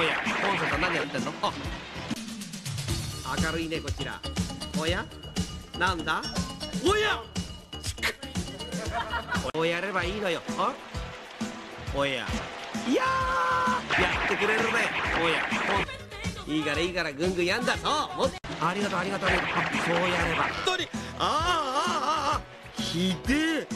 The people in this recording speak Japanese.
おや。コンセさん何やってんの？あ明るいねこちら。おや？なんだ？おや！こうやればいいのよ。あおや。いやー！やってくれるね。おや。ほんいいからいいからぐんぐんやんだ。そうもっありがと。うありがとうありがとう。そうやれば。本当に。ああああああひでえ。